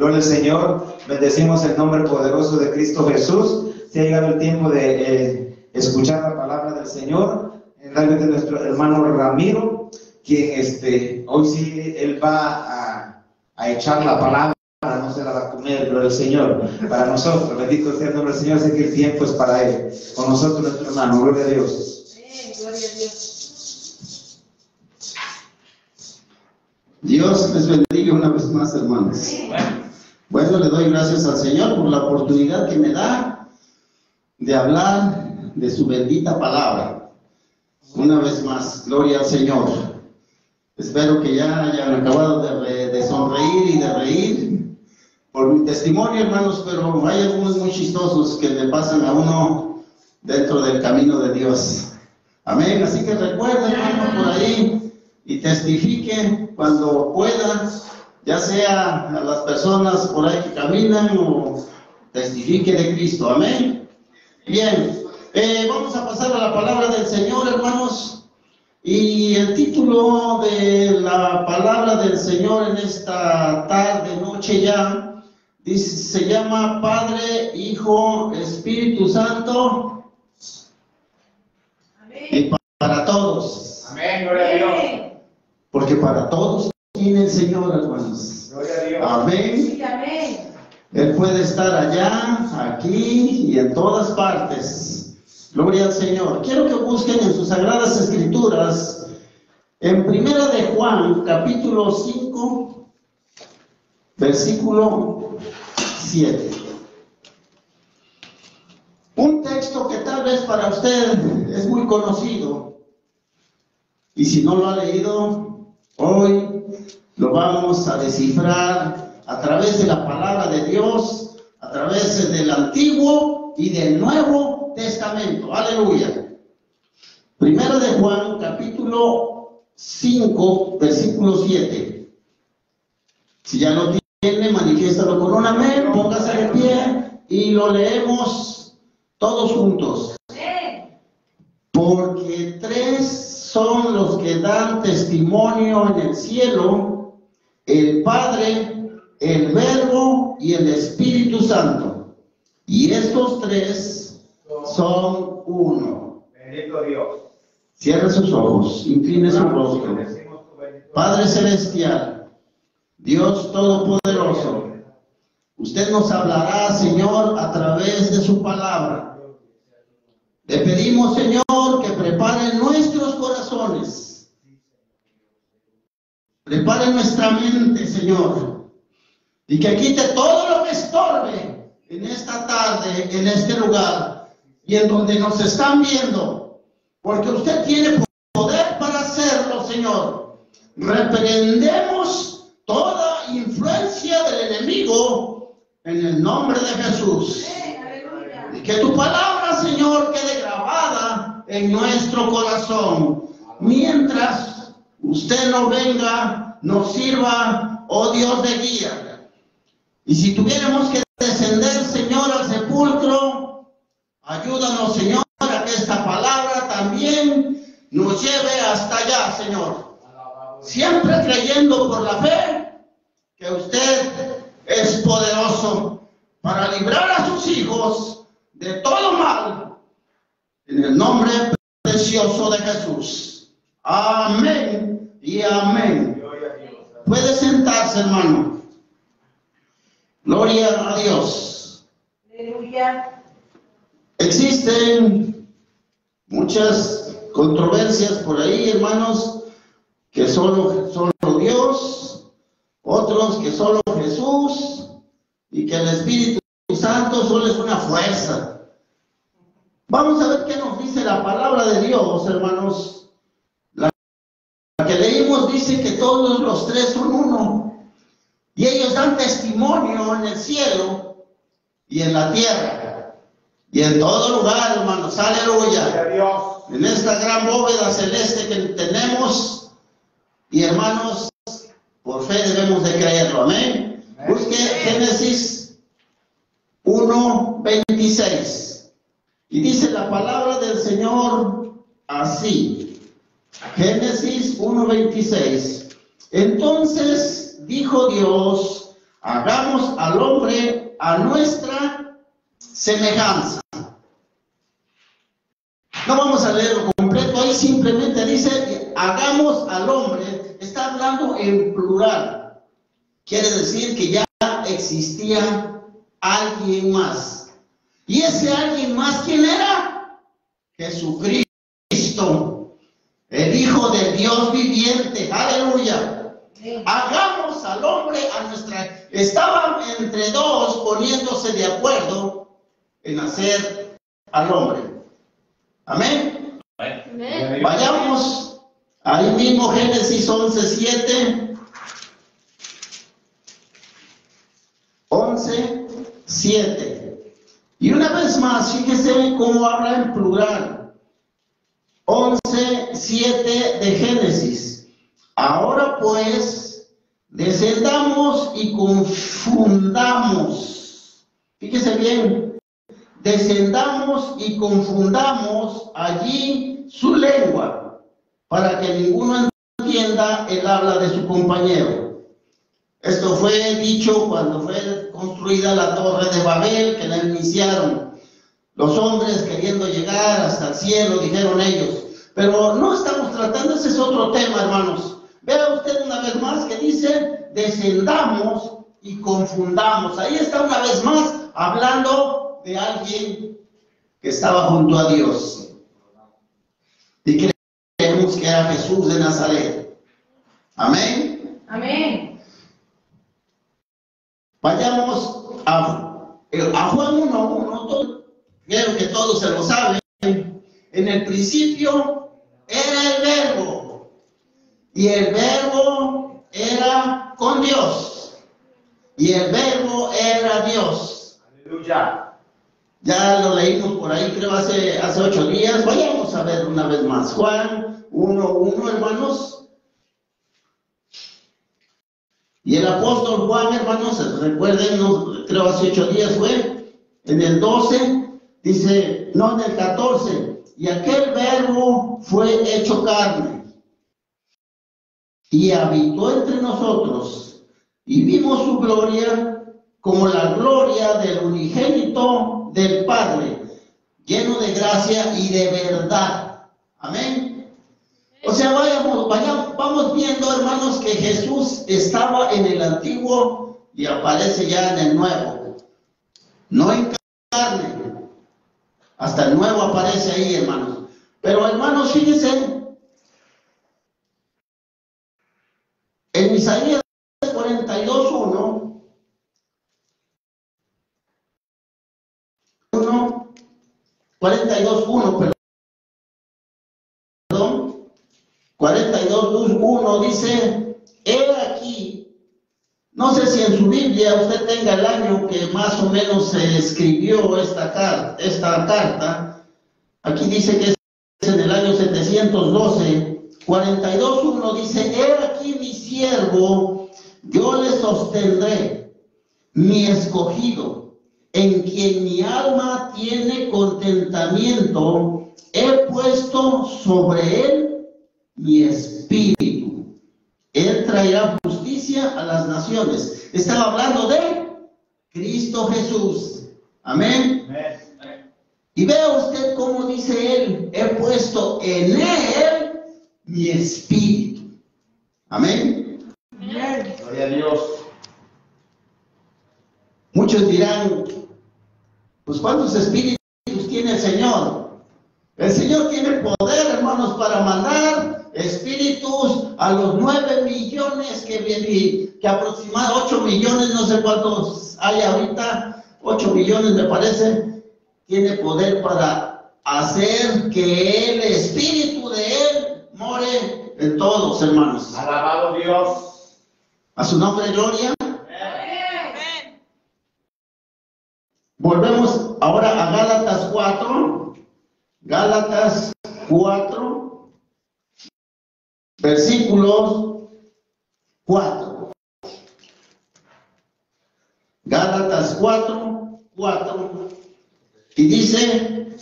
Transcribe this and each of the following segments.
Gloria al Señor, bendecimos el nombre poderoso de Cristo Jesús. Se ha llegado el tiempo de eh, escuchar la palabra del Señor, en la de nuestro hermano Ramiro, quien este, hoy sí, él va a, a echar la palabra, no se la va a comer, gloria al Señor, para nosotros. Bendito sea el nombre del Señor, sé que el tiempo es para él. Con nosotros, nuestro hermano, gloria a Dios. gloria a Dios. Dios les bendiga una vez más, hermanos. Bueno, le doy gracias al Señor por la oportunidad que me da de hablar de su bendita palabra. Una vez más, gloria al Señor. Espero que ya hayan acabado de, sonreír y de reír por mi testimonio, hermanos, pero hay algunos muy chistosos que le pasan a uno dentro del camino de Dios. Amén. Así que recuerden, hermanos, por ahí y testifiquen cuando puedan ya sea a las personas por ahí que caminan o testifique de Cristo. Amén. Bien, eh, vamos a pasar a la palabra del Señor, hermanos. Y el título de la palabra del Señor en esta tarde, noche ya, dice, se llama Padre, Hijo, Espíritu Santo. Amén. Y para todos. Amén, gloria a Dios. Porque para todos Señor, hermanos. Amén. Él puede estar allá, aquí y en todas partes. Gloria al Señor. Quiero que busquen en sus sagradas escrituras, en Primera de Juan, capítulo 5, versículo 7. Un texto que tal vez para usted es muy conocido. Y si no lo ha leído, hoy lo vamos a descifrar a través de la palabra de Dios, a través del Antiguo y del Nuevo Testamento. Aleluya. Primero de Juan, capítulo 5, versículo 7. Si ya lo tiene, manifiéstalo con un amén, póngase de pie y lo leemos todos juntos. Porque tres son los que dan testimonio en el cielo el Padre, el Verbo y el Espíritu Santo. Y estos tres son uno. Bendito Dios. Cierre sus ojos, incline su rostro. Padre Celestial, Dios Todopoderoso, usted nos hablará, Señor, a través de su palabra. Le pedimos, Señor, que prepare nuestros corazones Prepare nuestra mente, Señor. Y que quite todo lo que estorbe en esta tarde, en este lugar y en donde nos están viendo. Porque usted tiene poder para hacerlo, Señor. Reprendemos toda influencia del enemigo en el nombre de Jesús. Y que tu palabra, Señor, quede grabada en nuestro corazón. Mientras usted no venga, nos sirva, oh Dios de guía. Y si tuviéramos que descender, Señor, al sepulcro, ayúdanos, Señor, a que esta palabra también nos lleve hasta allá, Señor. Siempre creyendo por la fe que usted es poderoso para librar a sus hijos de todo mal. En el nombre precioso de Jesús. Amén y amén. Puede sentarse, hermano. Gloria a Dios. Aleluya. Existen muchas controversias por ahí, hermanos, que solo, solo Dios, otros que solo Jesús y que el Espíritu Santo solo es una fuerza. Vamos a ver qué nos dice la palabra de Dios, hermanos que leímos dice que todos los tres son uno. Y ellos dan testimonio en el cielo y en la tierra. Y en todo lugar, hermanos. Aleluya. En esta gran bóveda celeste que tenemos. Y hermanos, por fe debemos de creerlo. Amén. Busque Génesis 1.26. Y dice la palabra del Señor así. Génesis 1.26. Entonces dijo Dios, hagamos al hombre a nuestra semejanza. No vamos a leerlo completo, ahí simplemente dice, hagamos al hombre, está hablando en plural. Quiere decir que ya existía alguien más. ¿Y ese alguien más quién era? Jesucristo, el Hijo de Dios viviente. Aleluya. Hagamos al hombre a nuestra... Estaban entre dos poniéndose de acuerdo en hacer al hombre. Amén. Vayamos ahí mismo Génesis 11, 7. 11, 7. Y una vez más, fíjese cómo habla en plural. 11, 7 de Génesis. Ahora pues, descendamos y confundamos. Fíjese bien, descendamos y confundamos allí su lengua, para que ninguno entienda el habla de su compañero. Esto fue dicho cuando fue construida la torre de Babel, que la iniciaron. Los hombres queriendo llegar hasta el cielo, dijeron ellos. Pero no estamos tratando, ese es otro tema, hermanos. Vea usted una vez más que dice, descendamos y confundamos. Ahí está una vez más hablando de alguien que estaba junto a Dios. Y creemos que era Jesús de Nazaret. Amén. Amén. Vayamos a, a Juan 1.1. Creo que todos se lo saben. En el principio era el verbo. Y el verbo era con Dios. Y el verbo era Dios. Aleluya. Ya lo leímos por ahí, creo, hace, hace ocho días. Vayamos a ver una vez más. Juan 1.1, hermanos. Y el apóstol Juan, hermanos, recuerden, no, creo hace ocho días fue, en el 12, dice, no, en el 14, y aquel verbo fue hecho carne y habitó entre nosotros y vimos su gloria como la gloria del unigénito del Padre, lleno de gracia y de verdad. Amén. O sea, vayamos, vayamos, vamos viendo, hermanos, que Jesús estaba en el antiguo y aparece ya en el nuevo. No en carne. Hasta el nuevo aparece ahí, hermanos. Pero, hermanos, fíjense, en Isaías 42, 1, 1, 42, 1, perdón, 42, 1 dice, he aquí, no sé si en su Biblia usted tenga el año que más o menos se escribió esta, esta carta, aquí dice que es en el año 712, 42.1 dice, he aquí mi siervo, yo le sostendré, mi escogido, en quien mi alma tiene contentamiento, he puesto sobre él mi espíritu. Él traerá justicia a las naciones. Estaba hablando de Cristo Jesús. Amén. Y vea usted cómo dice él, he puesto en él mi espíritu. Amén. Gloria a Dios. Muchos dirán, pues ¿cuántos espíritus tiene el Señor? El Señor tiene poder, hermanos, para mandar espíritus a los nueve millones que, que aproximadamente ocho millones, no sé cuántos hay ahorita, ocho millones me parece, tiene poder para hacer que el espíritu de Él more en todos, hermanos. Alabado Dios. A su nombre, gloria. Volvemos ahora a Gálatas 4. Gálatas 4, versículos 4. Gálatas 4, 4. Y dice,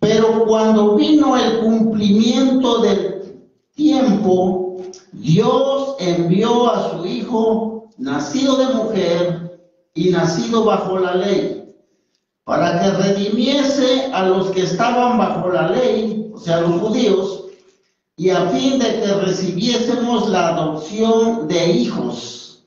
pero cuando vino el cumplimiento del tiempo, Dios envió a su Hijo, nacido de mujer y nacido bajo la ley, para que redimiese a los que estaban bajo la ley, o sea, los judíos, y a fin de que recibiésemos la adopción de hijos.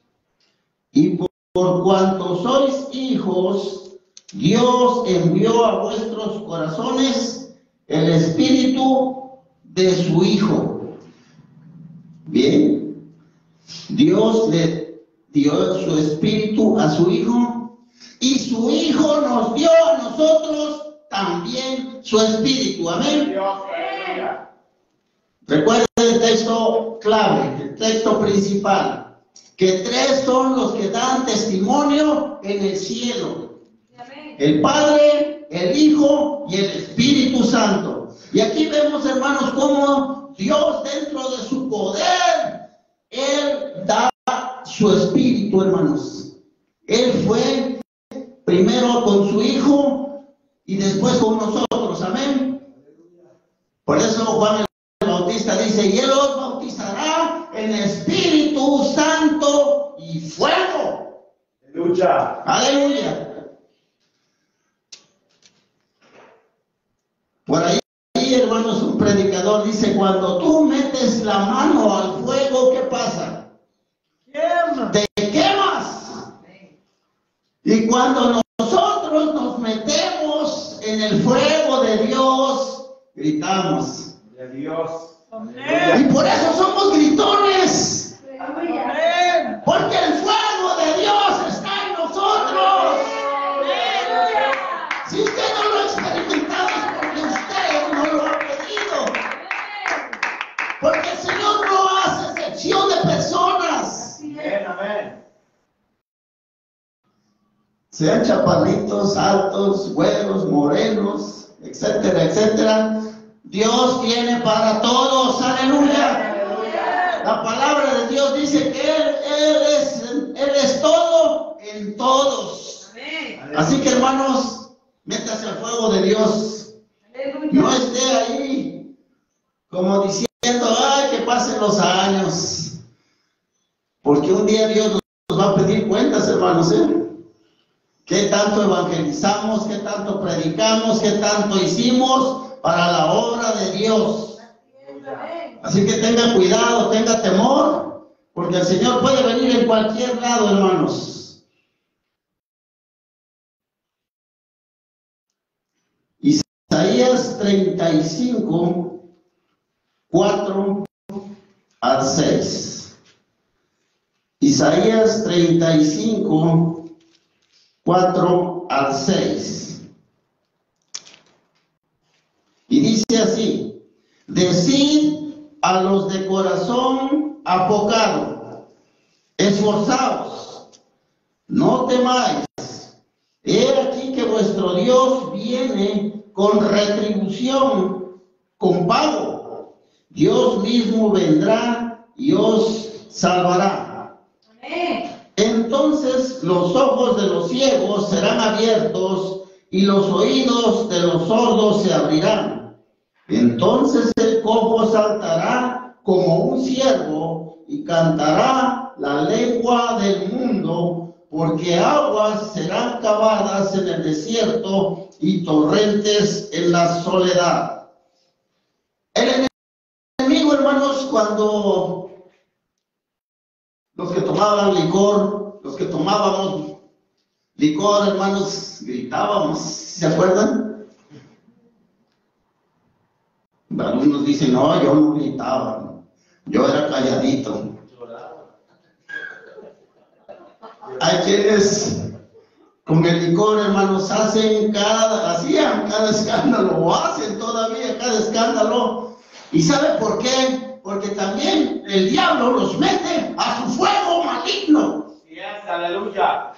Y por, cuanto sois hijos, Dios envió a vuestros corazones el espíritu de su Hijo. Bien, Dios le dio su espíritu a su Hijo y su Hijo nos dio a nosotros también su espíritu. Amén. Recuerden el texto clave, el texto principal, que tres son los que dan testimonio en el cielo. El Padre, el Hijo y el Espíritu Santo. Y aquí vemos, hermanos, cómo Dios dentro de su poder, Él da su espíritu, hermanos. Él fue primero con su Hijo y después con nosotros. Amén. Por eso Juan el Bautista dice, y Él los bautizará en Espíritu Santo y fuego. Aleluya. Aleluya. Por ahí, hermanos, un predicador dice, cuando tú metes la mano al fuego, ¿qué pasa? Te quemas. Y cuando nosotros nos metemos en el fuego de Dios, gritamos. De Dios. Y por eso somos gritones. Sean chaparritos, altos, güeros, morenos, etcétera, etcétera. Dios tiene para todos. Aleluya. La palabra de Dios dice que Él, Él es, Él es todo en todos. Así que hermanos, métase al fuego de Dios. No esté ahí como diciendo, ay, que pasen los años. Porque un día Dios nos va a pedir cuentas, hermanos. ¿eh? ¿Qué tanto evangelizamos? ¿Qué tanto predicamos? ¿Qué tanto hicimos para la obra de Dios? Así que tenga cuidado, tenga temor, porque el Señor puede venir en cualquier lado, hermanos. Isaías 35, 4 al 6. Isaías 35, 4 al 6. Y dice así, decid a los de corazón apocado, esforzaos, no temáis. He aquí que vuestro Dios viene con retribución, con pago. Dios mismo vendrá y os salvará. Entonces los ojos de los ciegos serán abiertos y los oídos de los sordos se abrirán. Entonces el cojo saltará como un ciervo y cantará la lengua del mundo, porque aguas serán cavadas en el desierto y torrentes en la soledad. El enemigo, hermanos, cuando los que tomaban licor, los que tomábamos licor, hermanos, gritábamos, ¿se acuerdan? Algunos dicen, no, yo no gritaba, yo era calladito. Hay quienes con el licor, hermanos, hacen cada, hacían cada escándalo, o hacen todavía cada escándalo. ¿Y sabe por qué? Porque también el diablo los mete a su fuego maligno. Yes, aleluya.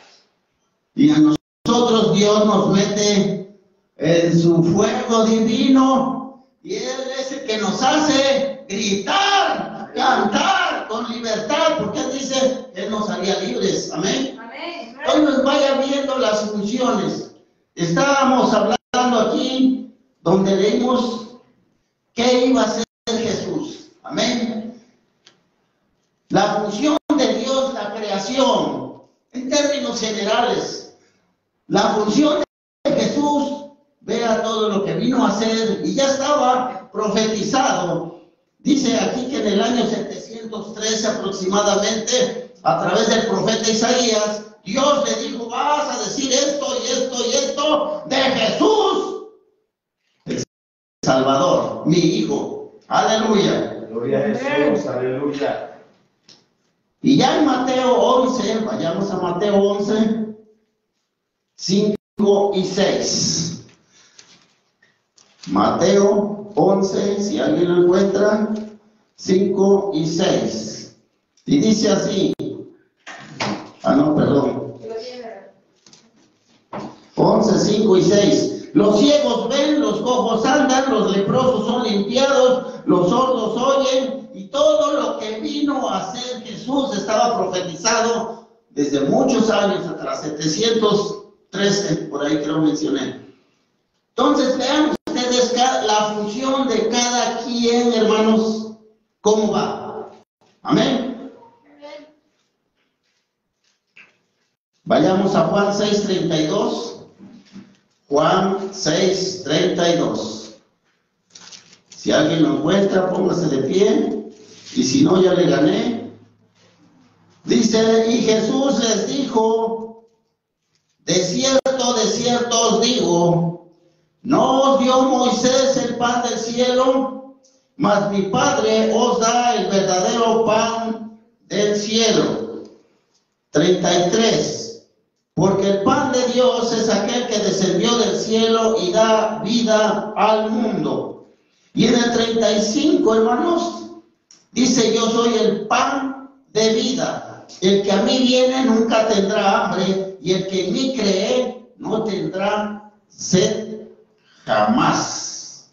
Y a nosotros Dios nos mete en su fuego divino y Él es el que nos hace gritar, cantar con libertad, porque Él dice, Él nos haría libres. Amén. Hoy nos vaya viendo las funciones. Estábamos hablando aquí donde leímos qué iba a hacer Jesús. Amén. Generales. La función de Jesús, vea todo lo que vino a hacer y ya estaba profetizado. Dice aquí que en el año 713 aproximadamente, a través del profeta Isaías, Dios le dijo, vas a decir esto y esto y esto de Jesús, el Salvador, mi Hijo. Aleluya. Gloria a Jesús, aleluya. Y ya en Mateo 11, vayamos a Mateo 11, 5 y 6. Mateo 11, si alguien lo encuentra, 5 y 6. Y dice así. Ah, no, perdón. 11, 5 y 6. Los ciegos ven, los cojos andan, los leprosos son limpiados, los sordos oyen, y todo lo que vino a hacer Jesús estaba profetizado desde muchos años atrás, 713, por ahí creo mencioné. Entonces, vean ustedes la función de cada quien, hermanos, cómo va. Amén. Vayamos a Juan 6:32. Juan 6:32. Si alguien lo encuentra, póngase de pie. Y si no, ya le gané. Dice, y Jesús les dijo, de cierto, de cierto os digo, no os dio Moisés el pan del cielo, mas mi Padre os da el verdadero pan del cielo. 33. Porque el pan de Dios es aquel que descendió del cielo y da vida al mundo. Y en el 35, hermanos, dice, yo soy el pan de vida. El que a mí viene nunca tendrá hambre y el que en mí cree no tendrá sed jamás.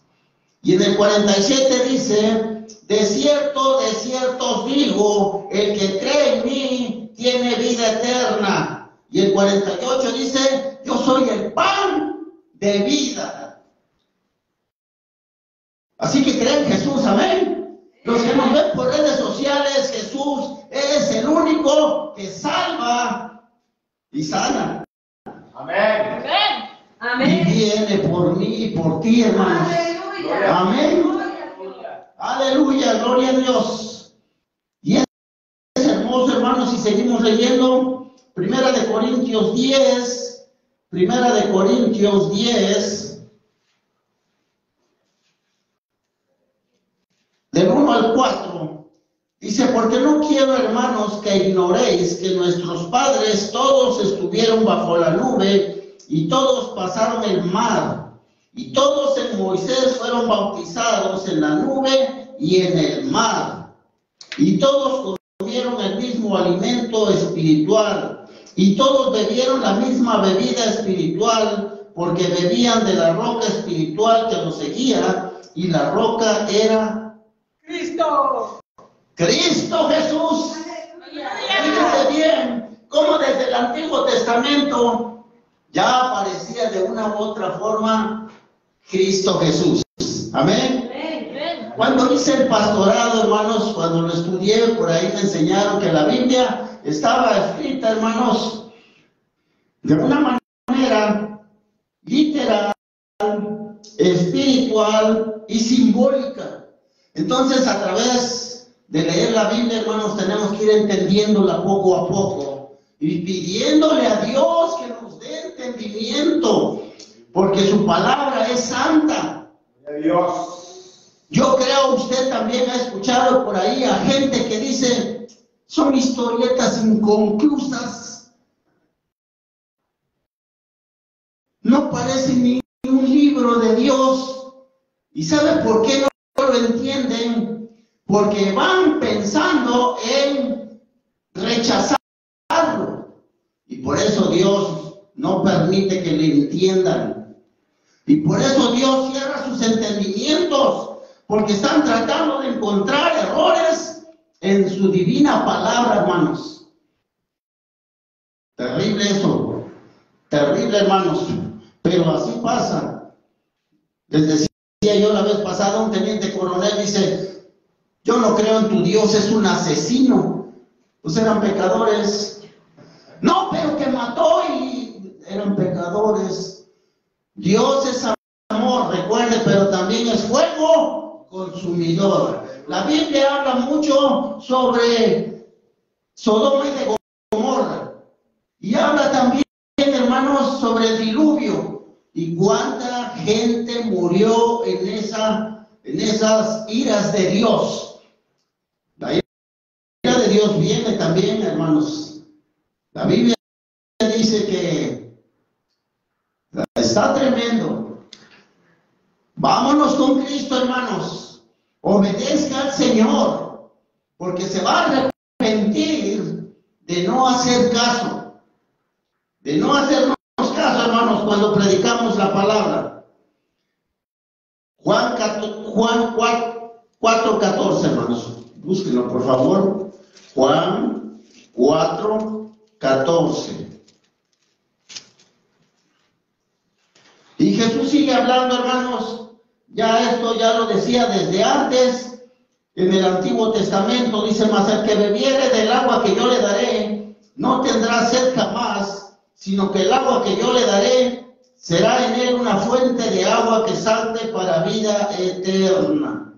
Y en el 47 dice, de cierto, de cierto digo, el que cree en mí tiene vida eterna. Y el 48 dice, yo soy el pan de vida. Así que creen en Jesús, amén. Los que nos ven por redes sociales, Jesús es el único que salva y sana. Amén. Amén. Y viene por mí y por ti, hermanos. Aleluya. Amén. Aleluya, gloria a Dios. Y es hermoso, hermanos, si seguimos leyendo, Primera de Corintios 10, Primera de Corintios 10, del 1 al 4, dice, porque no quiero, hermanos, que ignoréis que nuestros padres todos estuvieron bajo la nube y todos pasaron el mar, y todos en Moisés fueron bautizados en la nube y en el mar, y todos comieron el mismo alimento espiritual, y todos bebieron la misma bebida espiritual, porque bebían de la roca espiritual que los seguía, y la roca era Cristo. Cristo Jesús. Fíjense bien cómo desde el Antiguo Testamento ya aparecía de una u otra forma Cristo Jesús. Amén. Cuando hice el pastorado, hermanos, cuando lo estudié, por ahí me enseñaron que la Biblia estaba escrita, hermanos, de una manera literal, espiritual y simbólica. Entonces, a través de leer la Biblia, hermanos, tenemos que ir entendiéndola poco a poco y pidiéndole a Dios que nos dé entendimiento, porque su palabra es santa. Dios. Yo creo usted también ha escuchado por ahí a gente que dice, son historietas inconclusas. No parece ni un libro de Dios. ¿Y sabe por qué no lo entienden? Porque van pensando en rechazarlo. Y por eso Dios no permite que le entiendan. Y por eso Dios cierra sus entendimientos, porque están tratando de encontrar errores en su divina palabra, hermanos. Terrible eso, terrible, hermanos, pero así pasa. Les decía yo la vez pasada, un teniente coronel dice, yo no creo en tu Dios, es un asesino. Pues eran pecadores. No, pero que mató y eran pecadores. Dios es amor, recuerde, pero también es fuego consumidor. La Biblia habla mucho sobre Sodoma y de Gomorra. Y habla también, hermanos, sobre el diluvio. Y cuánta gente murió en, esa, en esas iras de Dios. La ira de Dios viene también, hermanos. La Biblia dice que está tremendo. Vámonos con Cristo, hermanos. Obedezca al Señor, porque se va a arrepentir de no hacer caso. De no hacernos caso, hermanos, cuando predicamos la palabra. Juan, Juan 4, 14, hermanos. Búsquenlo, por favor. Juan 4, 14. Y Jesús sigue hablando, hermanos. Ya esto ya lo decía desde antes. En el Antiguo Testamento dice más, el que bebiere del agua que yo le daré, no tendrá sed jamás, sino que el agua que yo le daré será en él una fuente de agua que salte para vida eterna.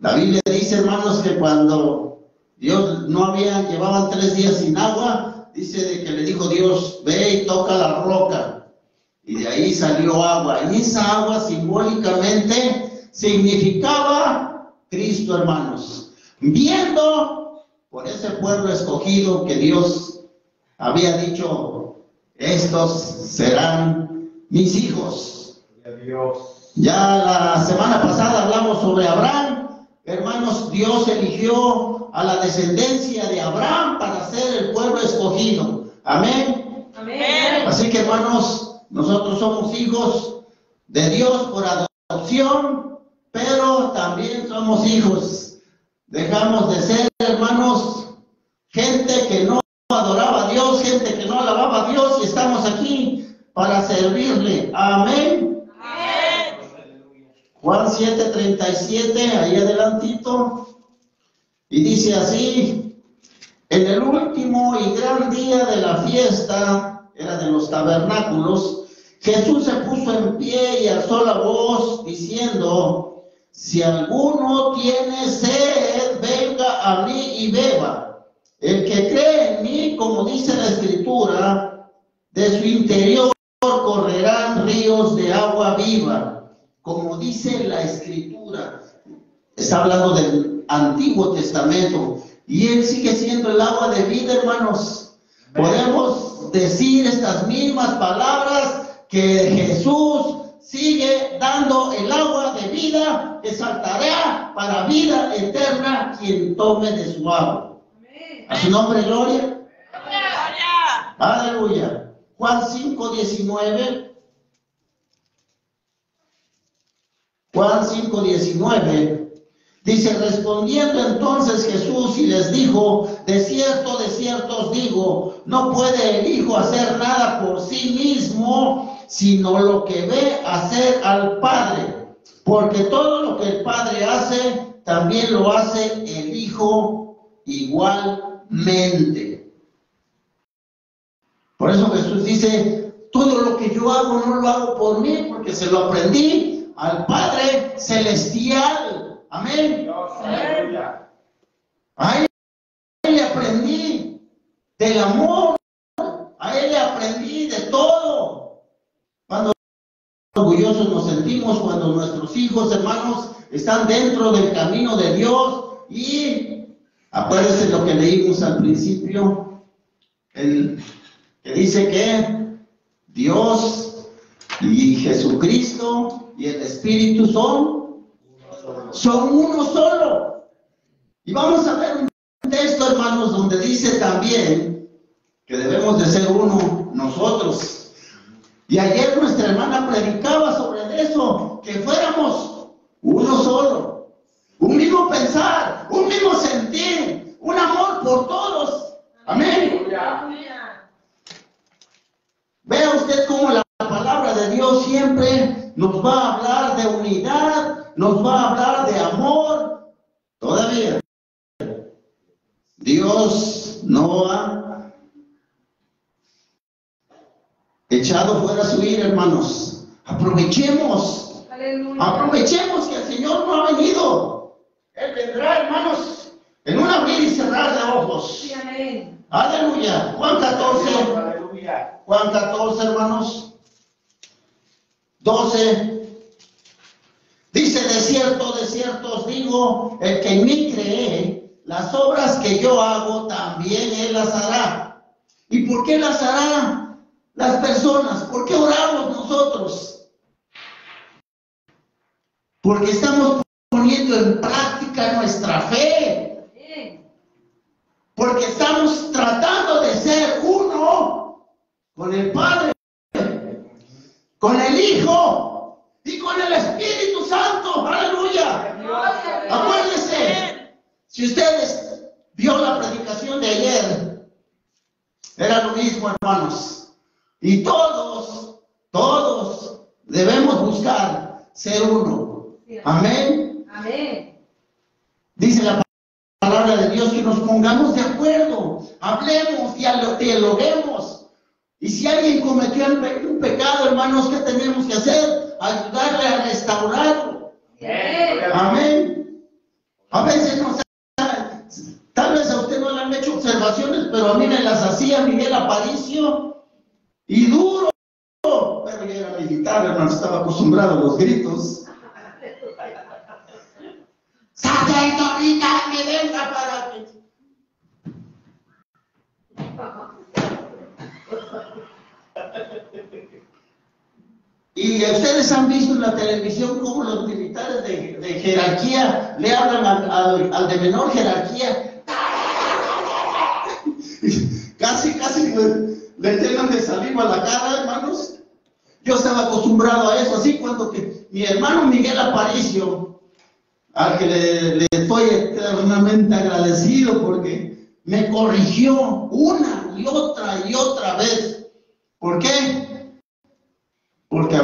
La Biblia dice, hermanos, que cuando Dios no había, llevaban tres días sin agua, dice de que le dijo Dios, ve y toca la roca. Y de ahí salió agua. Y esa agua simbólicamente significaba Cristo, hermanos. Viendo por ese pueblo escogido que Dios había dicho, estos serán mis hijos. Ya la semana pasada hablamos sobre Abraham. Hermanos, Dios eligió a la descendencia de Abraham para ser el pueblo escogido. Amén. Amén. Así que hermanos, nosotros somos hijos de Dios por adopción, pero también somos hijos. Dejamos de ser, hermanos, gente que no adoraba a Dios, gente que no alababa a Dios y estamos aquí para servirle. Amén. Juan 7:37, ahí adelantito. Y dice así, en el último y gran día de la fiesta, era de los tabernáculos, Jesús se puso en pie y alzó la voz diciendo, si alguno tiene sed, venga a mí y beba. El que cree en mí, como dice la escritura, de su interior correrán ríos de agua viva, como dice la escritura. Está hablando del Antiguo Testamento. Y él sigue siendo el agua de vida, hermanos. Podemos decir estas mismas palabras que Jesús sigue dando el agua de vida que saltará para vida eterna quien tome de su agua. A su nombre, gloria. Aleluya. Juan 5, 19. Juan 5, 19. Dice, respondiendo entonces Jesús y les dijo, de cierto, de cierto os digo, no puede el Hijo hacer nada por sí mismo, sino lo que ve hacer al Padre. Porque todo lo que el Padre hace, también lo hace el Hijo igualmente. Por eso Jesús dice, todo lo que yo hago no lo hago por mí, porque se lo aprendí al Padre Celestial. Amén. Él le aprendí del amor, a él le aprendí de todo. Cuando orgullosos nos sentimos, cuando nuestros hijos, hermanos, están dentro del camino de Dios y acuérdense lo que leímos al principio, el, que dice que Dios y Jesucristo y el Espíritu son son uno solo. Y vamos a ver un texto, hermanos, donde dice también que debemos de ser uno nosotros. Y ayer nuestra hermana predicaba sobre eso, que fuéramos uno solo, un mismo pensar, un mismo sentir, un amor por todos. Amén. Vea usted cómo la palabra de Dios siempre nos va a hablar de unidad, nos va a hablar de amor todavía. Dios no ha echado fuera su ira, hermanos. Aprovechemos, Aleluya. aprovechemos que el Señor no ha venido. Él vendrá, hermanos, en un abrir y cerrar de ojos. Sí, amén. Aleluya. Juan 14. Aleluya. Juan 14, hermanos. 12. Dice, de cierto, de cierto os digo, el que en mí cree, las obras que yo hago, también él las hará. ¿Y por qué las hará las personas? ¿Por qué oramos nosotros? Porque estamos poniendo en práctica nuestra fe. Porque estamos tratando de ser uno con el Padre, con el Hijo y con el Espíritu Santo. Aleluya. Gloria a Dios. Acuérdense, si ustedes vio la predicación de ayer, era lo mismo, hermanos. Y todos, todos debemos buscar ser uno. Amén. Amén. Dice la palabra de Dios que nos pongamos de acuerdo, hablemos, dialo- dialoguemos. Y si alguien cometió un pe- un pecado, hermanos, ¿qué tenemos que hacer? Ayudarle a restaurarlo. Amén. Amén. A veces no sabe- tal vez a usted no le han hecho observaciones, pero a mí me las hacía Miguel Aparicio y duro. Pero yo era militar, hermano, estaba acostumbrado a los gritos. Sargento, ahorita me venga para que. Y ustedes han visto en la televisión cómo los militares de, de jerarquía le hablan al, al- al de menor jerarquía. Casi, casi le, le llenan de saliva la cara, hermanos. Yo estaba acostumbrado a eso, así cuando que mi hermano Miguel Aparicio, al que le, estoy eternamente agradecido porque me corrigió una y otra y otra vez. ¿Por qué? Porque a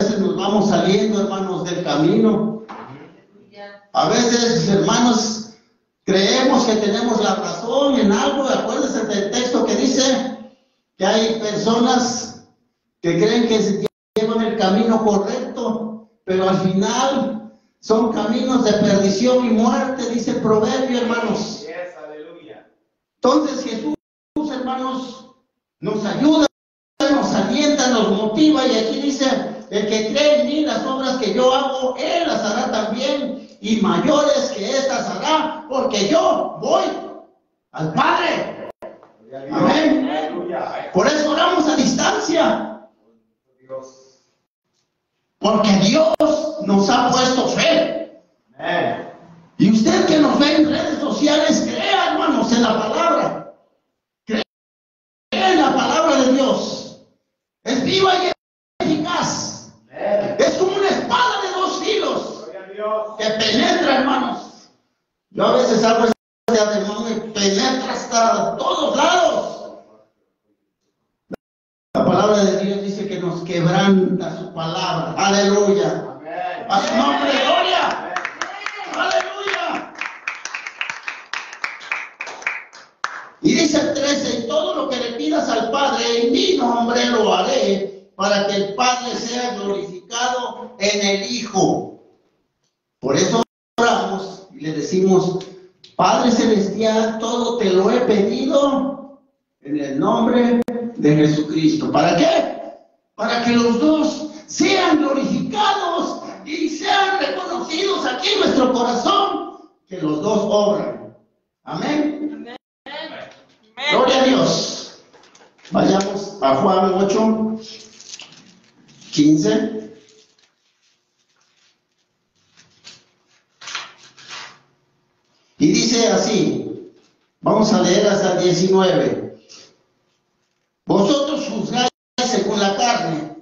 veces nos vamos saliendo, hermanos, del camino. A veces, hermanos, creemos que tenemos la razón en algo. Acuérdense del texto que dice que hay personas que creen que se llevan el camino correcto, pero al final son caminos de perdición y muerte, dice el proverbio, hermanos. Yes, aleluya. Entonces Jesús, hermanos, nos ayuda, nos alienta, nos motiva y aquí dice, el que cree en mí, las obras que yo hago, él las hará también y mayores que estas hará, porque yo voy al Padre. Amén. Por eso oramos a distancia, porque Dios nos ha puesto fe. Y usted que nos ve en redes sociales, crea, hermanos, en la palabra. Crea en la palabra de Dios. Es viva y eficaz. Es como una espada de dos filos que penetra, hermanos. Yo a veces hago este ademán me penetra hasta todos lados. La palabra de Dios dice que nos quebranta su palabra. Aleluya. Amén. A su nombre, gloria. Amén. Aleluya. Y dice el 13, y todo lo que le pidas al Padre en mi nombre lo haré, para que el Padre sea glorificado en el Hijo. Por eso oramos y le decimos, Padre Celestial, todo te lo he pedido en el nombre de Jesucristo. ¿Para qué? Para que los dos sean glorificados y sean reconocidos aquí en nuestro corazón, que los dos obran. Amén. Gloria a Dios. Vayamos a Juan 8, 15. Y dice así, vamos a leer hasta el 19. Carne,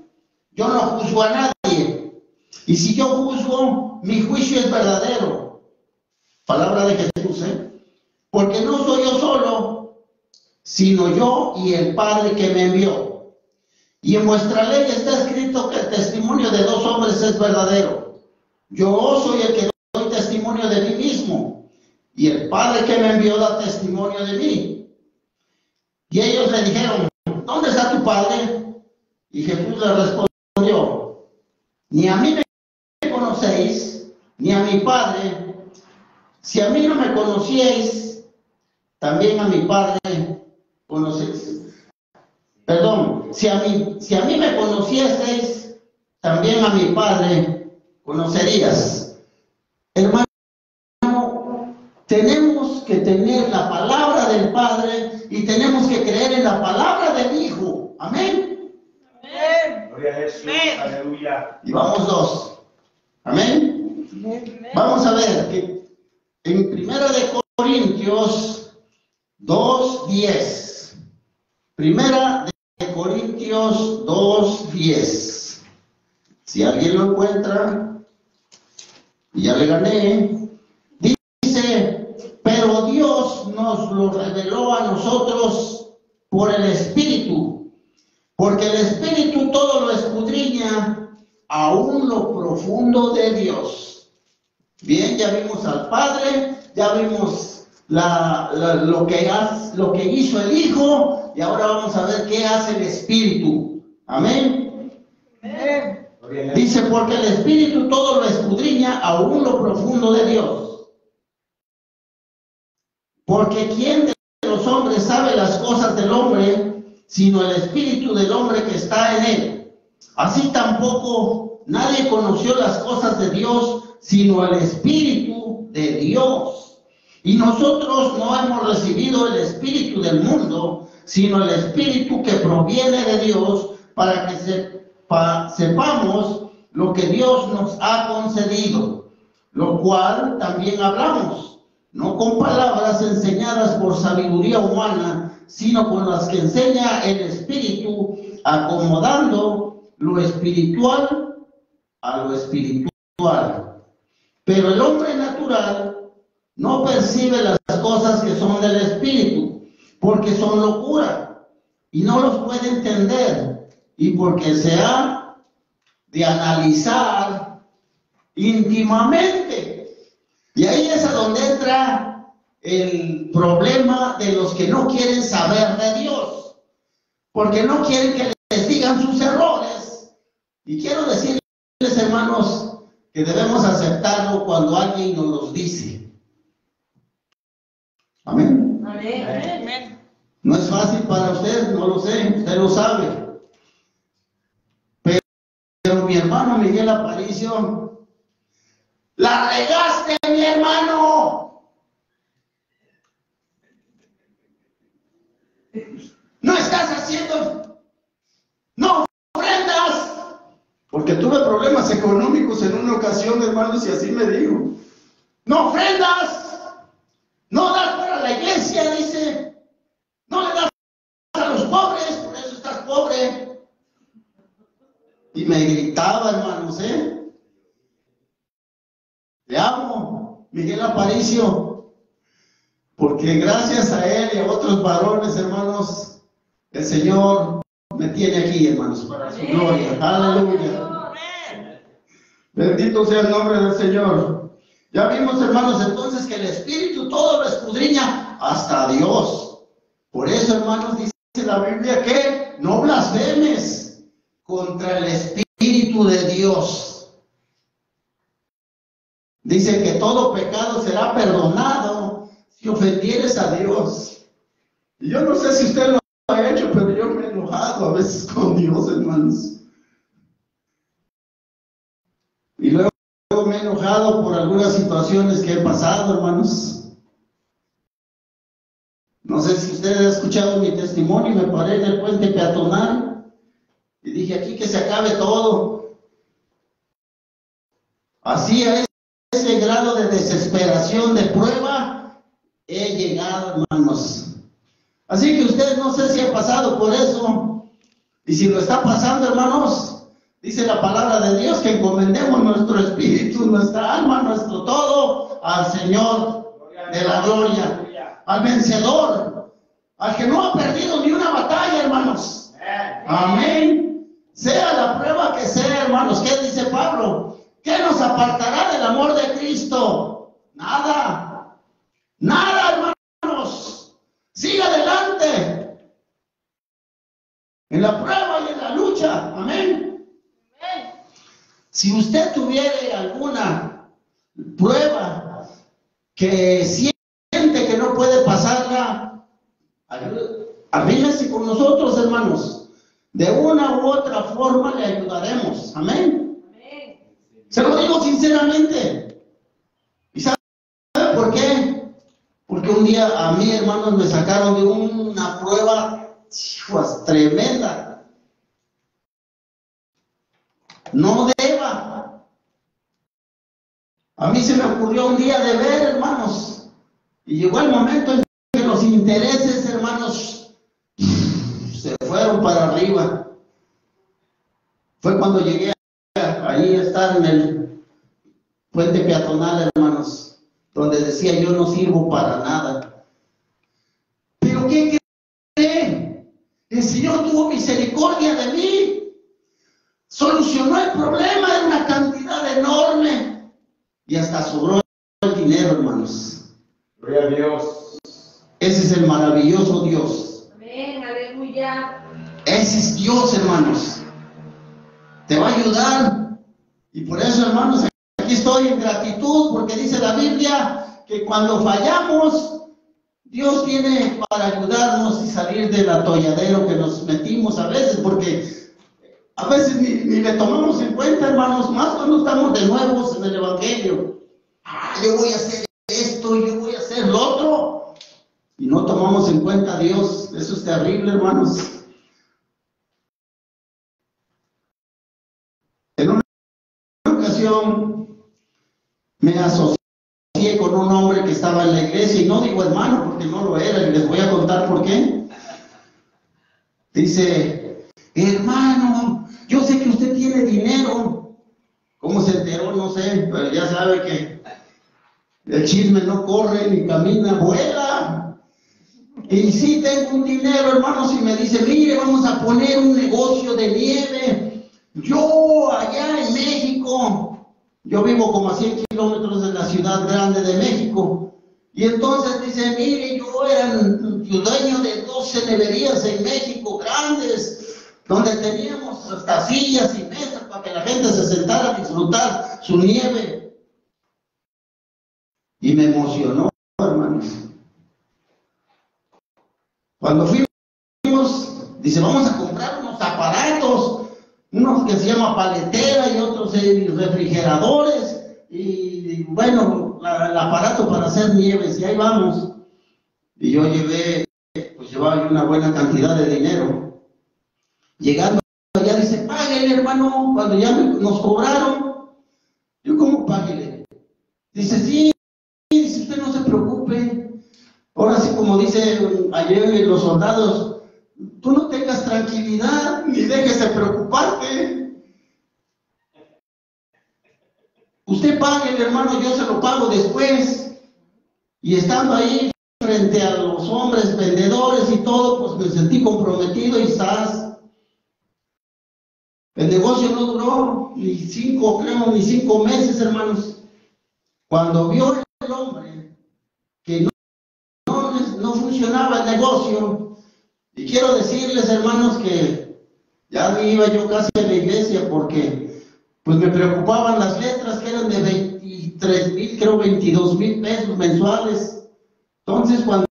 yo no juzgo a nadie. Y si yo juzgo, mi juicio es verdadero. Palabra de Jesús, ¿eh? Porque no soy yo solo, sino yo y el Padre que me envió. Y en vuestra ley está escrito que el testimonio de dos hombres es verdadero. Yo soy el que doy testimonio de mí mismo, y el Padre que me envió da testimonio de mí. Y ellos le dijeron, ¿dónde está tu Padre? Y Jesús le respondió, ni a mí me conocéis, ni a mi Padre. Si a mí no me conocíais, también a mi Padre conocéis. Perdón, si a mí, si a mí me conocieseis, también a mi Padre conocerías. Hermano, tenemos que tener la palabra del Padre y tenemos que creer en la palabra del Hijo. Amén. Gloria a Jesús. Amén. Aleluya. Y vamos dos. Amén. Vamos a ver que en Primera de Corintios 2.10. Primera de Corintios 2.10. Si alguien lo encuentra, y ya le gané, dice, pero Dios nos lo reveló a nosotros por el Espíritu, porque el Espíritu aún lo profundo de Dios. Bien, ya vimos al Padre, ya vimos la- la- lo, que lo que hizo el Hijo, y ahora vamos a ver qué hace el Espíritu. Amén. Gloria a Jesús. Dice, porque el Espíritu todo lo escudriña aún lo profundo de Dios. Porque ¿quién de los hombres sabe las cosas del hombre, sino el Espíritu del hombre que está en él? Así tampoco nadie conoció las cosas de Dios, sino el Espíritu de Dios. Y nosotros no hemos recibido el Espíritu del mundo, sino el Espíritu que proviene de Dios, para que sepa- sepamos lo que Dios nos ha concedido, lo cual también hablamos, no con palabras enseñadas por sabiduría humana, sino con las que enseña el Espíritu, acomodando lo espiritual a lo espiritual. Pero el hombre natural no percibe las cosas que son del Espíritu, porque son locura, y no los puede entender, y porque se ha de analizar íntimamente. Y ahí es a donde entra el problema de los que no quieren saber de Dios, porque no quieren que les digan sus errores. Y quiero decirles, hermanos, que debemos aceptarlo cuando alguien nos los dice. Amén. Amén. No es fácil para usted, no lo sé, usted lo sabe. Pero, pero mi hermano Miguel Aparicio, la regaste, mi hermano. No estás haciendo, no. Porque tuve problemas económicos en una ocasión, hermanos, y así me dijo. No ofrendas, no das para la iglesia, dice. No le das a los pobres, por eso estás pobre. Y me gritaba, hermanos, ¿eh? Te amo, Miguel Aparicio, porque gracias a él y a otros varones, hermanos, el Señor me tiene aquí, hermanos, para su gloria. Aleluya. Bendito sea el nombre del Señor. Ya vimos, hermanos, entonces que el Espíritu todo lo escudriña hasta Dios. Por eso, hermanos, dice la Biblia que no blasfemes contra el Espíritu de Dios. Dice que todo pecado será perdonado si ofendieres a Dios. Y yo no sé si usted lo ha hecho, pero yo me he enojado a veces con Dios, hermanos. Y luego me he enojado por algunas situaciones que he pasado, hermanos. No sé si usted ha escuchado mi testimonio, me paré en el puente peatonal y dije aquí que se acabe todo. Así a ese grado de desesperación, de prueba, he llegado, hermanos. Así que usted no sé si ha pasado por eso. Y si lo está pasando, hermanos, dice la palabra de Dios que encomendemos nuestro espíritu, nuestra alma, nuestro todo al Señor de la gloria, al vencedor, al que no ha perdido ni una batalla, hermanos. Amén. Sea la prueba que sea, hermanos. ¿Qué dice Pablo? ¿Qué nos apartará del amor de Cristo? Nada. Nada, hermanos. Siga adelante. En la prueba y en la lucha. Si usted tuviera alguna prueba que siente que no puede pasarla, arrímese con nosotros, hermanos. De una u otra forma le ayudaremos. Amén. Se lo digo sinceramente. ¿Y sabe por qué? Porque un día a mí, hermanos, me sacaron de una prueba tremenda. No deba. A mí se me ocurrió un día de ver, hermanos. Y llegó el momento en que los intereses, hermanos, se fueron para arriba. Fue cuando llegué ahí a estar en el puente peatonal, hermanos, donde decía yo no sirvo para nada. Pero ¿qué creen? El Señor tuvo misericordia de mí. Solucionó el problema de una cantidad. Y hasta sobró el dinero, hermanos. Gloria a Dios. Ese es el maravilloso Dios. Amén. Aleluya. Ese es Dios, hermanos. Te va a ayudar. Y por eso, hermanos, aquí estoy en gratitud, porque dice la Biblia que cuando fallamos, Dios viene para ayudarnos y salir del atolladero que nos metimos a veces, porque a veces ni, ni le tomamos en cuenta, hermanos, más cuando estamos de nuevos en el Evangelio. Ah, yo voy a hacer esto, yo voy a hacer lo otro. Y no tomamos en cuenta a Dios. Eso es terrible, hermanos. En una ocasión me asocié con un hombre que estaba en la iglesia, y no digo hermano porque no lo era, y les voy a contar por qué. Dice, hermano, yo sé que usted tiene dinero. ¿Cómo se enteró? No sé, pero ya sabe que el chisme no corre ni camina, vuela. Y sí tengo un dinero, hermanos, y me dice, mire, vamos a poner un negocio de nieve. Yo allá en México, yo vivo como a 100 kilómetros de la ciudad grande de México. Y entonces dice, mire, yo era dueño de 12 neverías en México grandes, donde teníamos hasta sillas y mesas para que la gente se sentara a disfrutar su nieve. Y me emocionó, hermanos. Cuando fuimos, dice, vamos a comprar unos aparatos, unos que se llama paletera y otros eh, refrigeradores, y bueno, la- el aparato para hacer nieves, y ahí vamos. Y yo llevé, pues llevaba una buena cantidad de dinero. Llegando allá dice, páguele hermano, cuando ya nos cobraron, yo cómo páguele. Dice, sí, dice, usted no se preocupe. Ahora sí, como dice ayer los soldados, tú no tengas tranquilidad ni dejes de preocuparte. Usted pague, hermano, yo se lo pago después. Y estando ahí frente a los hombres vendedores y todo, pues me sentí comprometido y estás. El negocio no duró ni cinco, creo, ni cinco meses, hermanos. Cuando vio el hombre que no no, no funcionaba el negocio. Y quiero decirles, hermanos, que ya ni iba yo casi a la iglesia porque pues me preocupaban las letras que eran de 23 mil, creo 22 mil pesos mensuales. Entonces, cuando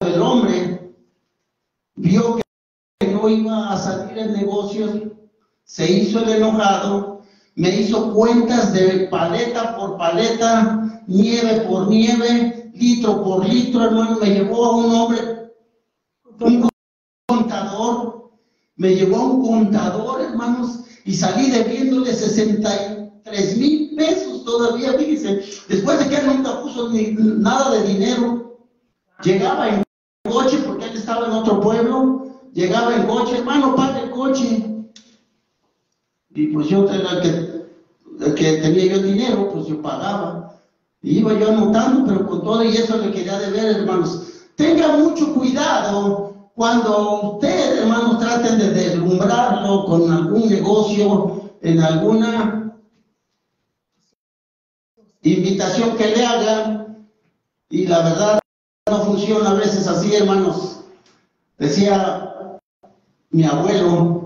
el hombre vio que no iba a salir el negocio, se hizo el enojado, me hizo cuentas de paleta por paleta, nieve por nieve, litro por litro, hermano, me llevó a un hombre, un contador, me llevó a un contador, hermanos, y salí debiéndole 63 mil pesos todavía, fíjense, después de que él nunca puso ni nada de dinero, llegaba en coche, porque él estaba en otro pueblo, llegaba en coche, hermano, paga el coche, y pues yo el que, que tenía yo dinero, pues yo pagaba. Y iba yo anotando, pero con todo y eso le quería deber, hermanos. Tenga mucho cuidado cuando ustedes, hermanos, traten de deslumbrarlo con algún negocio, en alguna invitación que le hagan. Y la verdad no funciona a veces así, hermanos. Decía mi abuelo,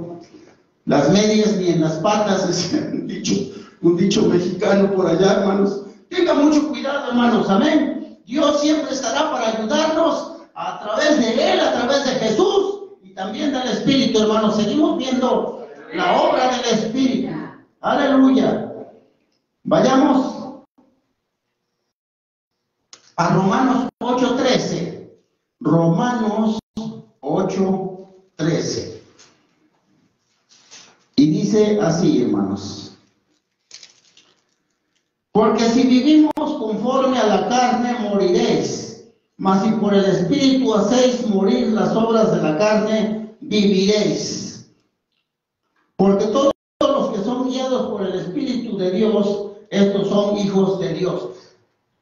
las medias ni en las patas, decía un dicho, un dicho mexicano por allá, hermanos. Tenga mucho cuidado, hermanos, amén. Dios siempre estará para ayudarnos a través de Él, a través de Jesús y también del Espíritu, hermanos. Seguimos viendo la obra del Espíritu. Aleluya. Vayamos a Romanos 8:13. Romanos 8:13. Así, hermanos. Porque si vivimos conforme a la carne, moriréis. Mas si por el Espíritu hacéis morir las obras de la carne, viviréis. Porque todos los que son guiados por el Espíritu de Dios, estos son hijos de Dios.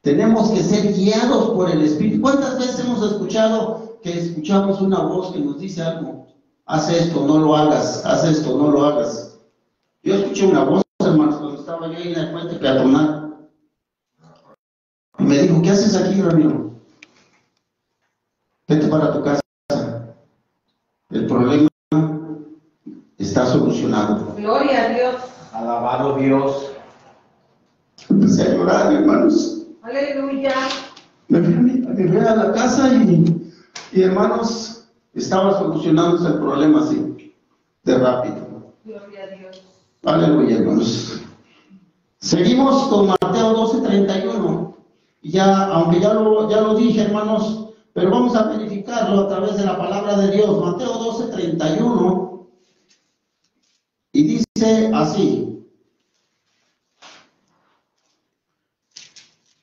Tenemos que ser guiados por el Espíritu. ¿Cuántas veces hemos escuchado que escuchamos una voz que nos dice algo? Haz esto, no lo hagas, haz esto, no lo hagas. Yo escuché una voz, hermanos, cuando estaba yo ahí en el puente peatonal. Y me dijo, ¿qué haces aquí, Ramiro? Vete para tu casa. El problema está solucionado. Gloria a Dios. Alabado Dios. Empecé a llorar, hermanos. Aleluya. Me fui, me fui a la casa y, y, hermanos, estaba solucionándose el problema así, de rápido. Gloria a Dios. Aleluya, hermanos. Seguimos con Mateo 12, 31. Ya, aunque ya lo, ya lo dije, hermanos, pero vamos a verificarlo a través de la palabra de Dios. Mateo 12, 31. Y dice así.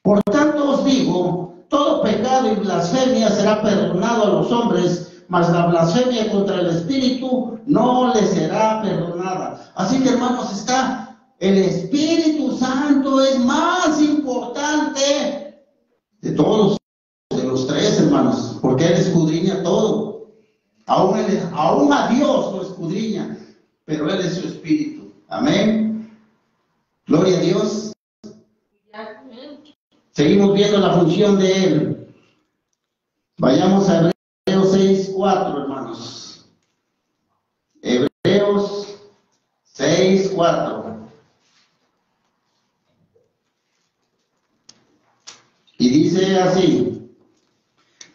Por tanto os digo, todo pecado y blasfemia será perdonado a los hombres, mas la blasfemia contra el Espíritu no le será perdonada. Así que hermanos, está el Espíritu Santo es más importante de todos, de los tres hermanos, porque Él escudriña todo. Aún, él, aún a Dios lo escudriña, pero Él es su Espíritu. Amén. Gloria a Dios. Seguimos viendo la función de Él. Vayamos a Hebreos 6, 4, hermanos. Hebreos 6, 4. Y dice así,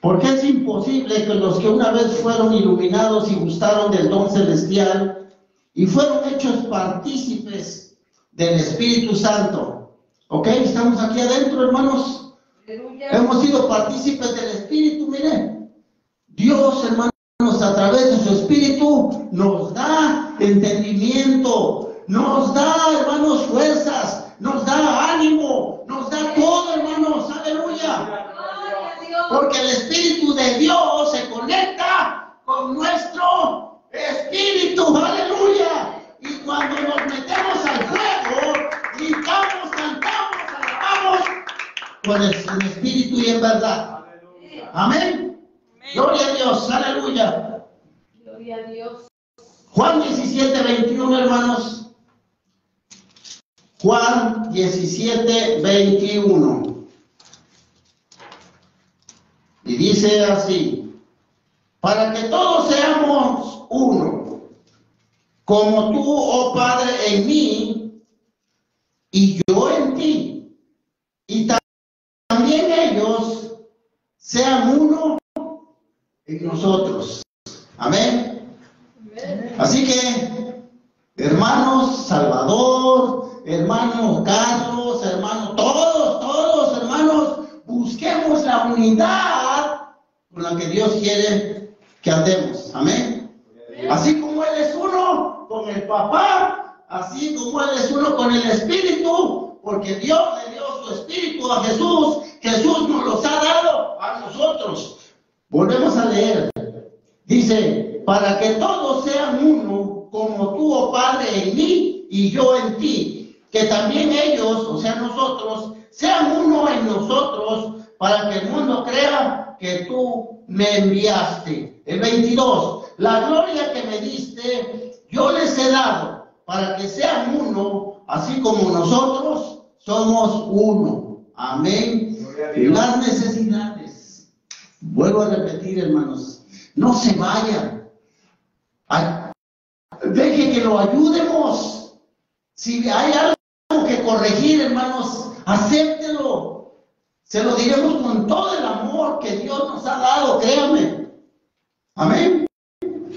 porque es imposible que los que una vez fueron iluminados y gustaron del don celestial y fueron hechos partícipes del Espíritu Santo. ¿Ok? Estamos aquí adentro, hermanos. Hemos sido partícipes del Espíritu, mire. Dios, hermanos, a través de su Espíritu nos da entendimiento, nos da, hermanos, fuerzas, nos da ánimo, nos da todo, hermanos. Aleluya. Porque el Espíritu de Dios se conecta con nuestro Espíritu. Aleluya. Y cuando nos metemos al fuego, gritamos, cantamos, alabamos con el, en espíritu y en verdad. Amén. Dios. Aleluya. Gloria a Dios. Juan 17, 21, hermanos. Juan 17, 21. Y dice así, para que todos seamos uno, como tú, oh Padre, en mí y yo en ti, y ta- también ellos sean uno en nosotros. Amén. Amén. Así que, hermanos Salvador, hermano Carlos, hermano, todos, todos, hermanos, busquemos la unidad con la que Dios quiere que andemos. Amén. Así como Él es uno con el papá, así como Él es uno con el Espíritu, porque Dios le dio su Espíritu a Jesús, Jesús nos los ha dado a nosotros. Volvemos a leer. Dice, para que todos sean uno, como tú, oh Padre, en mí y yo en ti, que también ellos, o sea, nosotros, sean uno en nosotros, para que el mundo crea que tú me enviaste. El 22, la gloria que me diste, yo les he dado, para que sean uno, así como nosotros somos uno. Amén. Las necesidades. Vuelvo a repetir, hermanos, no se vayan. Ay, Deje que lo ayudemos. Si hay algo algo que corregir, hermanos, acéptelo. Se lo diremos con todo el amor que Dios nos ha dado, créame. Amén.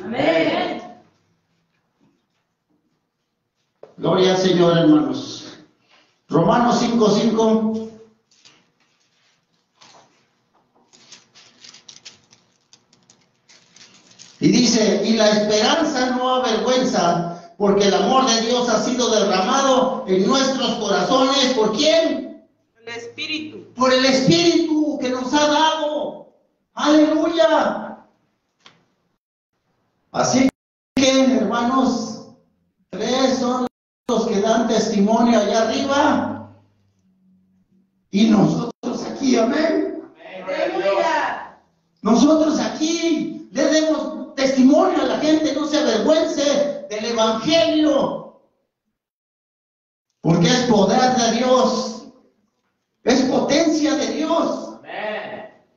Amén. Gloria al Señor, hermanos. Romanos 5:5. Y dice, y la esperanza no avergüenza, porque el amor de Dios ha sido derramado en nuestros corazones. ¿Por quién? El Espíritu. Por el Espíritu que nos ha dado. Aleluya. Así que, hermanos, tres son los que dan testimonio allá arriba y nosotros aquí, amén. Aleluya. Nosotros aquí le demos testimonio a la gente, no se avergüence del Evangelio, porque es poder de Dios, es potencia de Dios.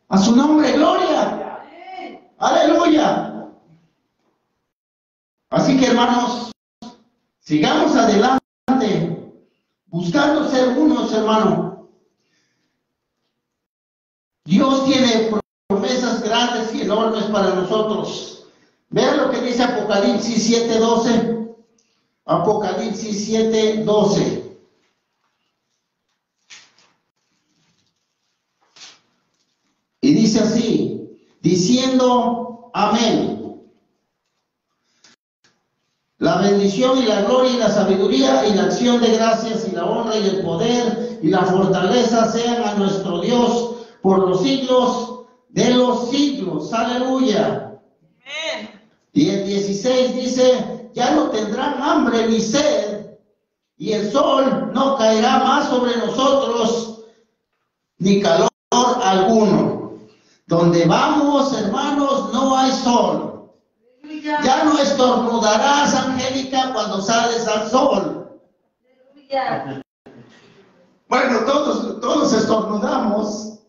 A su nombre, gloria. Amén. Aleluya. Así que hermanos, sigamos adelante, buscando ser unos, hermano. Dios tiene promesas grandes y enormes para nosotros. Vean lo que dice Apocalipsis 7:12. Apocalipsis 7:12. Y dice así, diciendo amén. La bendición y la gloria y la sabiduría y la acción de gracias y la honra y el poder y la fortaleza sean a nuestro Dios por los siglos de los siglos. Aleluya. Y el 16 dice, ya no tendrán hambre ni sed, y el sol no caerá más sobre nosotros, ni calor alguno. Donde vamos, hermanos, no hay sol. Ya no estornudarás, Angélica, cuando sales al sol. Bueno, todos, todos estornudamos.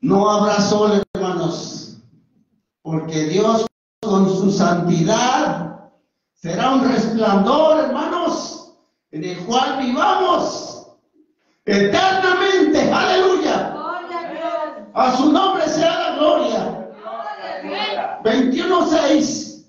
No habrá sol, hermanos, porque Dios con su santidad será un resplandor, hermanos, en el cual vivamos eternamente. Aleluya. A su nombre sea la gloria. Gloria a Dios. 21.6.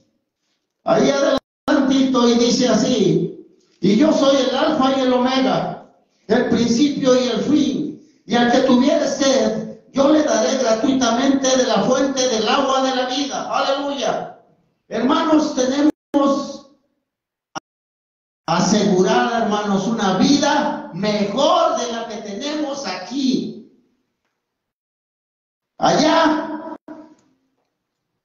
Ahí adelantito y dice así, y yo soy el alfa y el omega, el principio y el fin, y al que tuviere sed, yo le daré gratuitamente de la fuente del agua de la vida. Aleluya. Hermanos, tenemos asegurada, hermanos, una vida mejor de la que tenemos aquí. Allá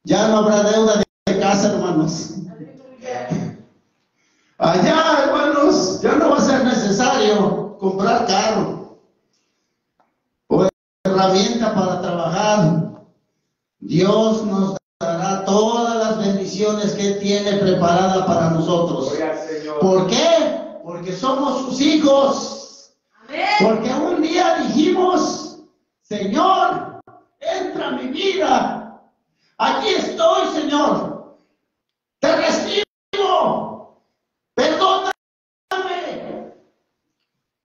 ya no habrá deuda de casa, hermanos. Aleluya. Allá, hermanos, ya no va a ser necesario comprar carro o herramienta para trabajar. Dios nos dará todas las bendiciones que tiene preparada para nosotros. ¿Por qué? Porque somos sus hijos. Porque un día dijimos, Señor, entra a mi vida. Aquí estoy, Señor. Te recibo. Perdóname.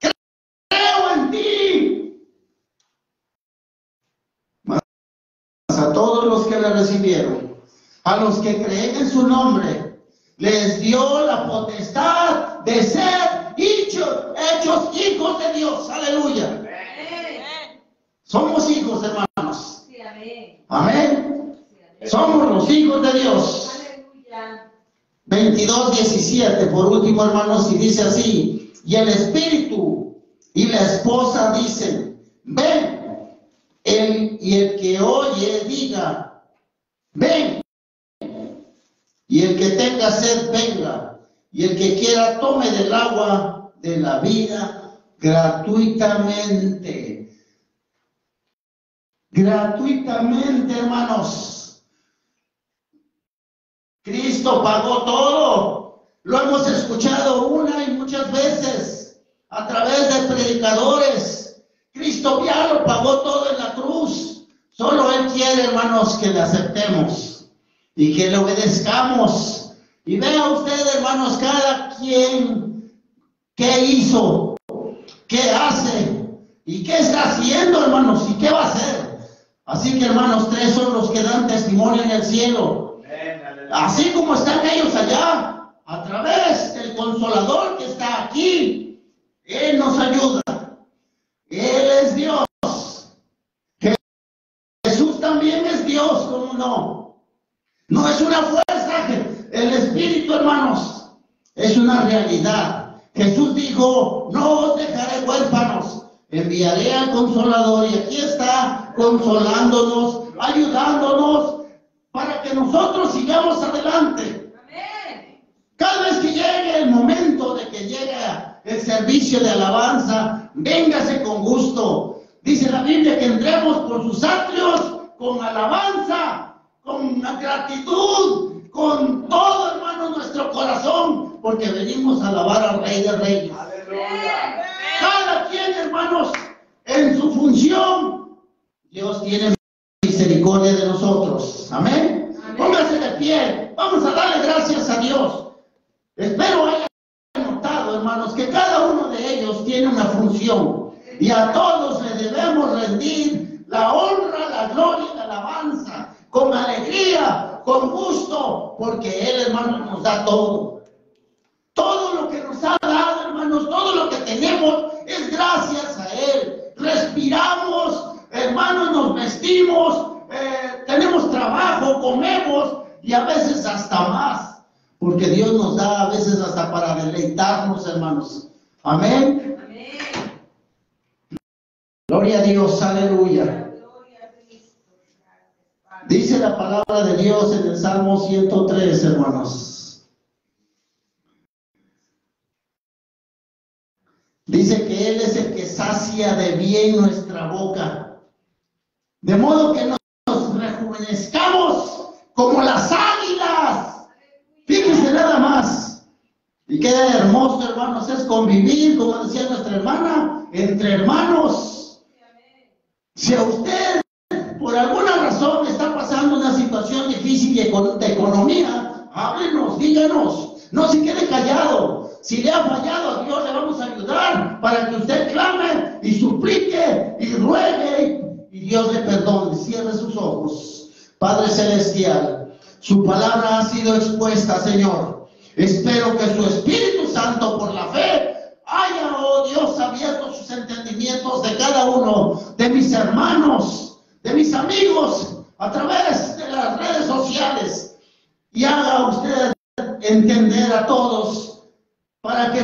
Creo en ti. Mas a todos los que le recibieron, a los que creen en su nombre, les dio la potestad de ser hechos, hijos de Dios. Aleluya. Somos hijos, hermanos. Amén. Somos los hijos de Dios. Aleluya. 22, 17, por último, hermanos, y dice así, y el espíritu y la esposa dicen, ven, el, y el que oye diga, ven, y el que tenga sed venga, y el que quiera tome del agua de la vida gratuitamente. Gratuitamente, hermanos. Cristo pagó todo. Lo hemos escuchado una y muchas veces a través de predicadores. Cristo ya lo pagó todo en la cruz. Solo Él quiere, hermanos, que le aceptemos y que le obedezcamos. Y vea usted, hermanos, cada quien qué hizo, qué hace y qué está haciendo, hermanos, y qué va a hacer. Así que, hermanos, tres son los que dan testimonio en el cielo. Así como están ellos allá, a través del consolador que está aquí, Él nos ayuda. Él es Dios. Jesús también es Dios, ¿cómo no? No es una fuerza, el Espíritu, hermanos, es una realidad. Jesús dijo, no os dejaré huérfanos, enviaré al consolador y aquí está consolándonos, ayudándonos para que nosotros sigamos adelante. Amén. Cada vez que llegue el momento de que llegue el servicio de alabanza, véngase con gusto. Dice la Biblia que entremos por sus atrios con alabanza, con gratitud, con todo, hermano, nuestro corazón, porque venimos a alabar al Rey de Reyes. Cada quien, hermanos, en su función, Dios tiene misericordia de nosotros. Amén. Amén. Póngase de pie. Vamos a darle gracias a Dios. Espero haya notado, hermanos, que cada uno de ellos tiene una función y a todos le debemos rendir la honra, la gloria y la alabanza con alegría, con gusto, porque Él, hermano, nos da todo. Todo lo que nos ha dado, hermanos, todo lo que tenemos es gracias a Él. Respiramos, hermanos, nos vestimos, eh, tenemos trabajo, comemos y a veces hasta más. Porque Dios nos da a veces hasta para deleitarnos, hermanos. Amén. Amén. Gloria a Dios, aleluya. Gloria a Cristo. Gracias, Padre. Dice la palabra de Dios en el Salmo 103, hermanos. Dice que Él es el que sacia de bien nuestra boca. De modo que nos rejuvenezcamos como las águilas. Fíjense nada más. Y qué hermoso, hermanos, es convivir, como decía nuestra hermana, entre hermanos. Si a usted por alguna razón está pasando una situación difícil de eco- de economía, háblenos, díganos, no se quede callado. Si le ha fallado a Dios, le vamos a ayudar para que usted clame y suplique y ruegue y Dios le perdone. Cierre sus ojos. Padre Celestial, su palabra ha sido expuesta, Señor. Espero que su Espíritu Santo, por la fe, haya, oh Dios, abierto sus entendimientos de cada uno de mis hermanos, de mis amigos, a través de las redes sociales. Y haga usted entender a todos para que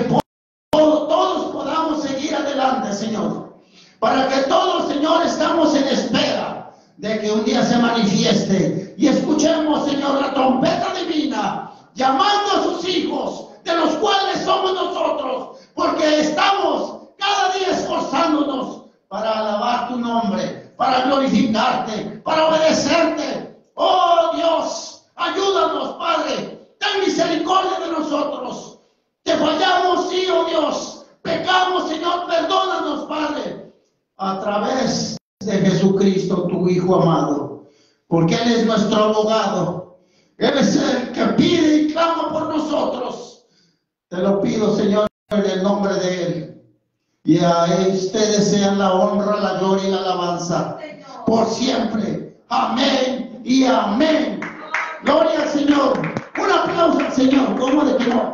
todos podamos seguir adelante, Señor. Para que todos, Señor, estamos en espera de que un día se manifieste y escuchemos, Señor, la trompeta divina llamando a sus hijos, de los cuales somos nosotros, porque estamos cada día esforzándonos para alabar tu nombre, para glorificarte, para obedecerte. Oh Dios, ayúdanos, Padre, ten misericordia de nosotros. Te fallamos, sí, oh Dios. Pecamos, Señor, perdónanos, Padre, a través de Jesucristo, tu Hijo amado, porque Él es nuestro abogado. Él es el que pide y clama por nosotros. Te lo pido, Señor, en el nombre de Él. Y a ustedes sean la honra, la gloria y la alabanza por siempre. Amén y amén. Gloria al Señor. Un aplauso al Señor. ¿Cómo de que no?